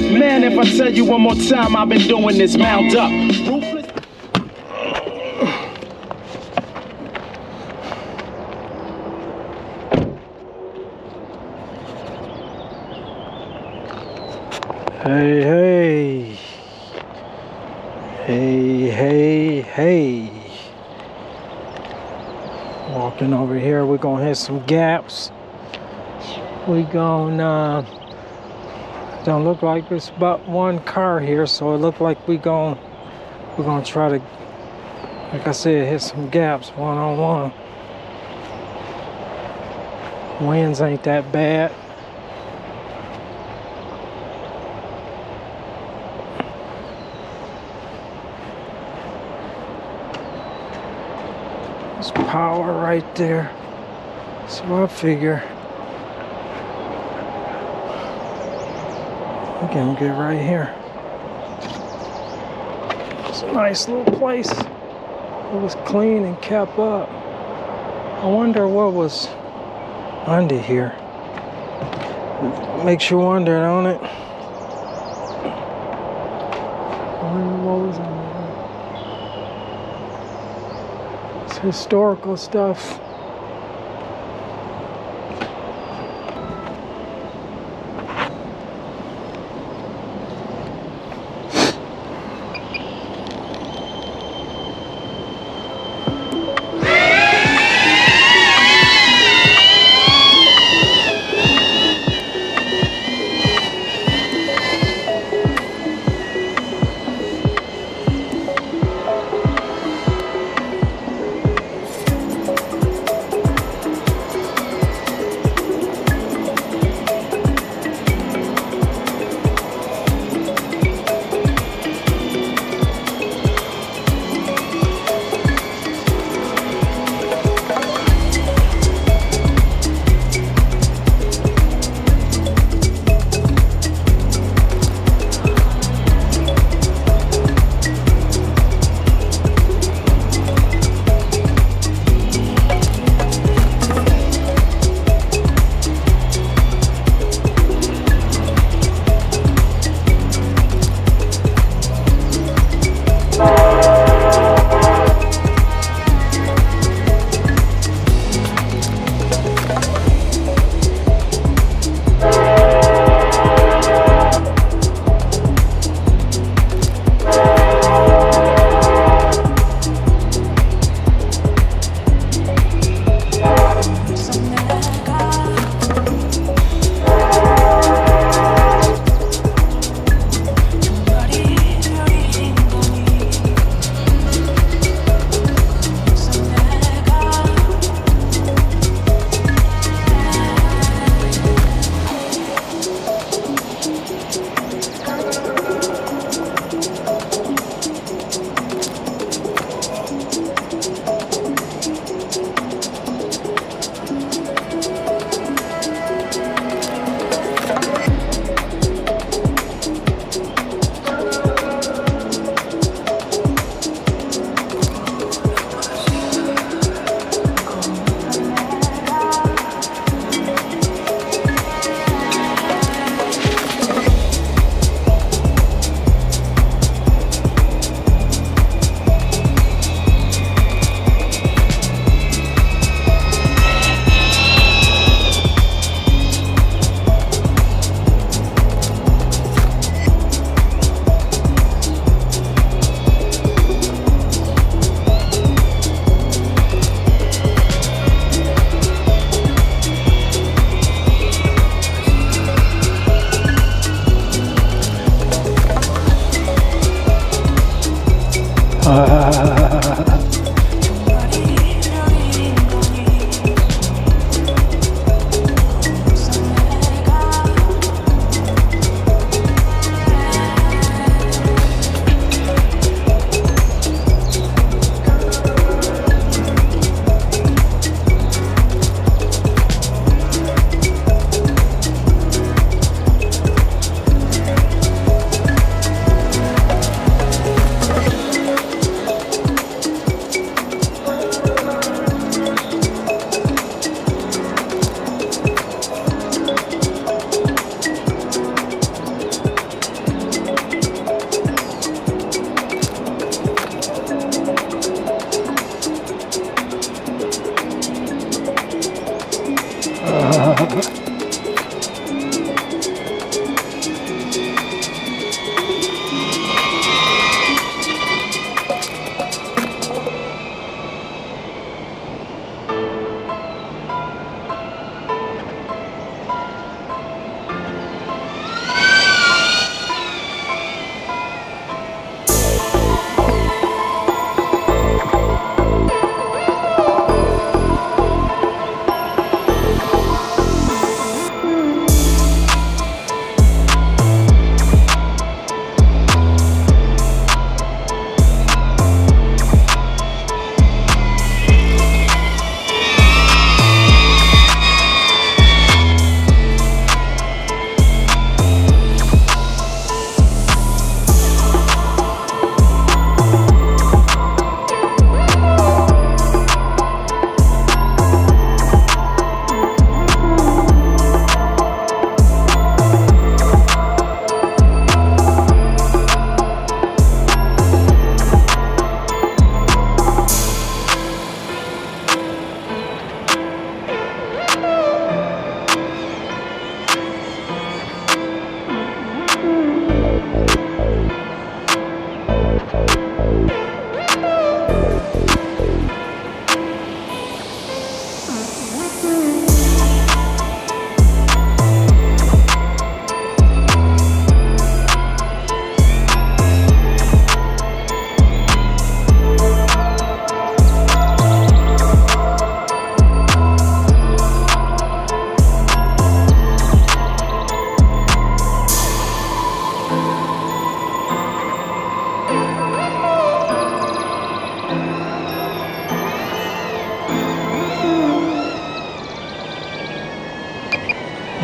Man, if I tell you one more time, I've been doing this mount up. Hey, hey. Hey, hey, hey. Walking over here, we're gonna hit some gaps. We gonna, uh, don't look like there's but one car here, so it look like we gon' we're gonna try to, like I said, hit some gaps one on one. Winds ain't that bad. There's power right there. So I figure we can get right here. It's a nice little place. It was clean and kept up. I wonder what was under here. Makes you wonder, don't it? It's historical stuff. Ah.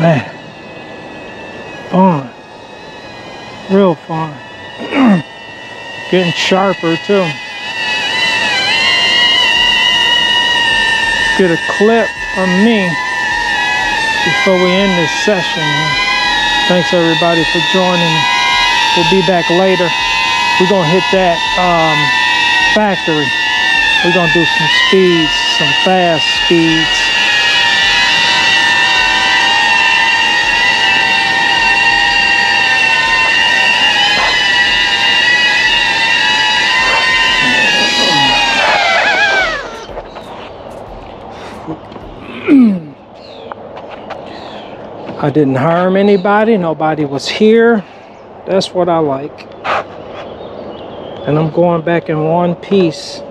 Man, fun. Real fun. Getting sharper too. Get a clip of me before we end this session. Thanks everybody for joining. We'll be back later. We're gonna hit that um, factory. We're gonna do some speeds, some fast speeds. I didn't harm anybody. Nobody was here. That's what I like. And I'm going back in one piece.